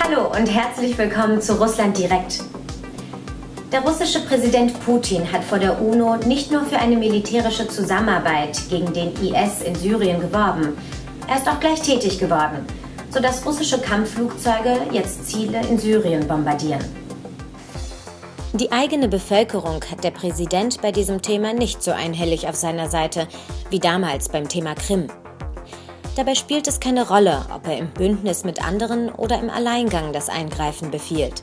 Hallo und herzlich willkommen zu Russland direkt. Der russische Präsident Putin hat vor der UNO nicht nur für eine militärische Zusammenarbeit gegen den IS in Syrien geworben, er ist auch gleich tätig geworden, sodass russische Kampfflugzeuge jetzt Ziele in Syrien bombardieren. Die eigene Bevölkerung hat der Präsident bei diesem Thema nicht so einhellig auf seiner Seite wie damals beim Thema Krim. Dabei spielt es keine Rolle, ob er im Bündnis mit anderen oder im Alleingang das Eingreifen befiehlt.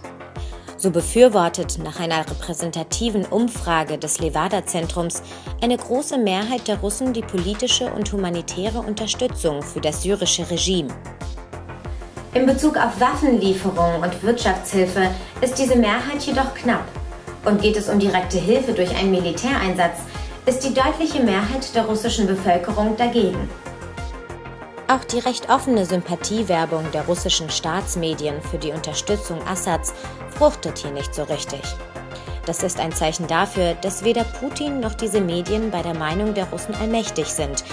So befürwortet nach einer repräsentativen Umfrage des Levada-Zentrums eine große Mehrheit der Russen die politische und humanitäre Unterstützung für das syrische Regime. In Bezug auf Waffenlieferungen und Wirtschaftshilfe ist diese Mehrheit jedoch knapp. Und geht es um direkte Hilfe durch einen Militäreinsatz, ist die deutliche Mehrheit der russischen Bevölkerung dagegen. Auch die recht offene Sympathiewerbung der russischen Staatsmedien für die Unterstützung Assads fruchtet hier nicht so richtig. Das ist ein Zeichen dafür, dass weder Putin noch diese Medien bei der Meinung der Russen allmächtig sind,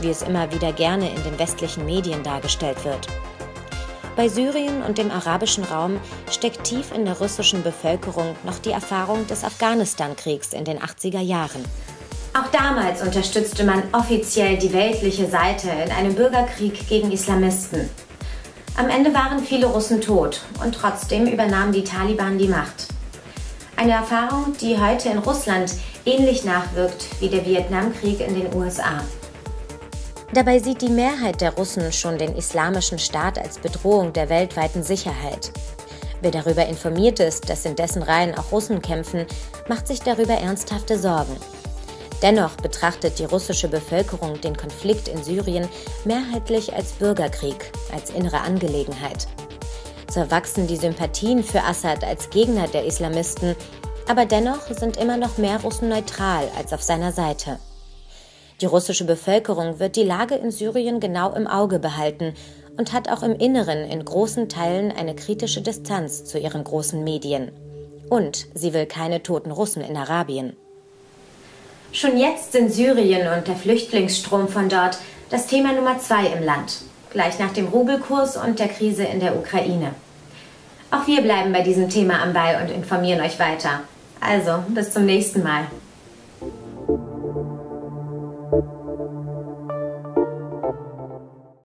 wie es immer wieder gerne in den westlichen Medien dargestellt wird. Bei Syrien und dem arabischen Raum steckt tief in der russischen Bevölkerung noch die Erfahrung des Afghanistan-Kriegs in den 80er Jahren. Auch damals unterstützte man offiziell die weltliche Seite in einem Bürgerkrieg gegen Islamisten. Am Ende waren viele Russen tot und trotzdem übernahmen die Taliban die Macht. Eine Erfahrung, die heute in Russland ähnlich nachwirkt wie der Vietnamkrieg in den USA. Dabei sieht die Mehrheit der Russen schon den islamischen Staat als Bedrohung der weltweiten Sicherheit. Wer darüber informiert ist, dass in dessen Reihen auch Russen kämpfen, macht sich darüber ernsthafte Sorgen. Dennoch betrachtet die russische Bevölkerung den Konflikt in Syrien mehrheitlich als Bürgerkrieg, als innere Angelegenheit. Zwar wachsen die Sympathien für Assad als Gegner der Islamisten, aber dennoch sind immer noch mehr Russen neutral als auf seiner Seite. Die russische Bevölkerung wird die Lage in Syrien genau im Auge behalten und hat auch im Inneren in großen Teilen eine kritische Distanz zu ihren großen Medien. Und sie will keine toten Russen in Arabien. Schon jetzt sind Syrien und der Flüchtlingsstrom von dort das Thema Nummer zwei im Land, gleich nach dem Rubelkurs und der Krise in der Ukraine. Auch wir bleiben bei diesem Thema am Ball und informieren euch weiter. Also, bis zum nächsten Mal. thank you